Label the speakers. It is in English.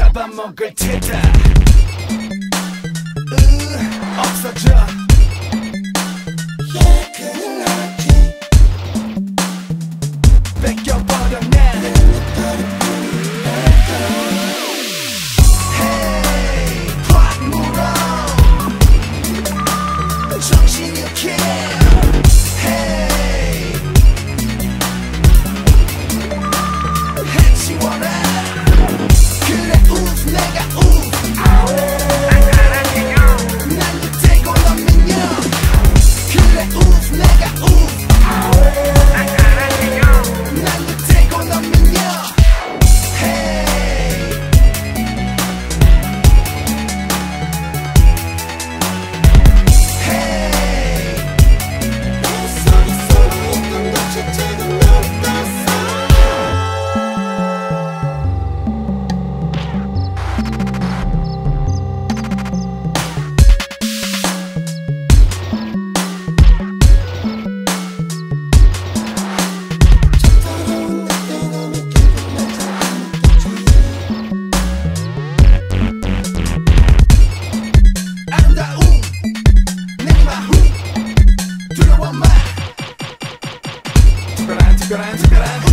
Speaker 1: 잡아먹을 테다 으, 없어져 Grande, grande